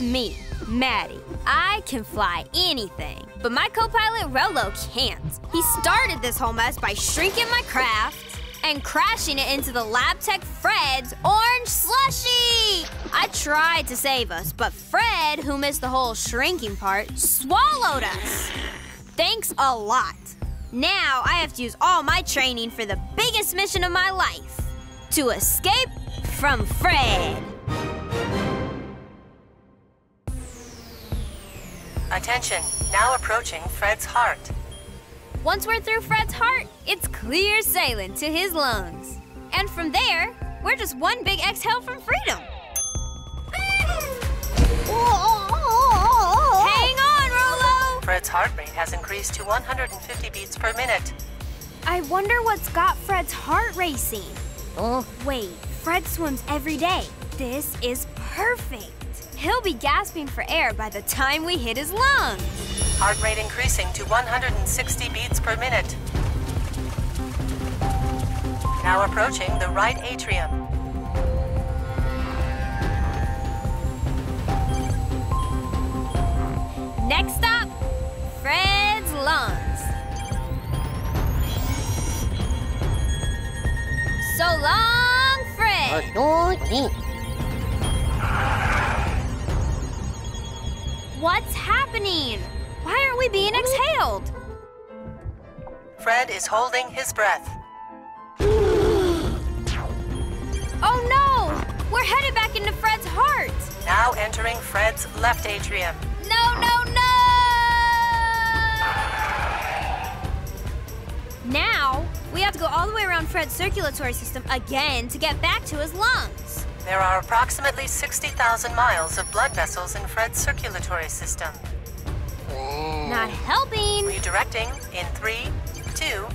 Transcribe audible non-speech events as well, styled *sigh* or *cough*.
Me, Madi. I can fly anything, but my co-pilot Rolo can't. He started this whole mess by shrinking my craft and crashing it into the lab tech Fred's orange slushy. I tried to save us, but Fred, who missed the whole shrinking part, swallowed us. Thanks a lot. Now I have to use all my training for the biggest mission of my life to escape from Fred. Attention, now approaching Fred's heart. Once we're through Fred's heart, it's clear sailing to his lungs. And from there, we're just one big exhale from freedom. Hang on, Rolo! Fred's heart rate has increased to 150 beats per minute. I wonder what's got Fred's heart racing. Oh, wait, Fred swims every day. This is perfect. He'll be gasping for air by the time we hit his lungs. Heart rate increasing to 160 beats per minute. Now approaching the right atrium. Next stop, Fred's lungs. So long, Fred. What's happening? Why aren't we being exhaled? Fred is holding his breath. *gasps* Oh no! We're headed back into Fred's heart. Now entering Fred's left atrium. No, no, no! Now, we have to go all the way around Fred's circulatory system again to get back to his lungs. There are approximately 60,000 miles of blood vessels in Fred's circulatory system. Not helping. Redirecting in three, two,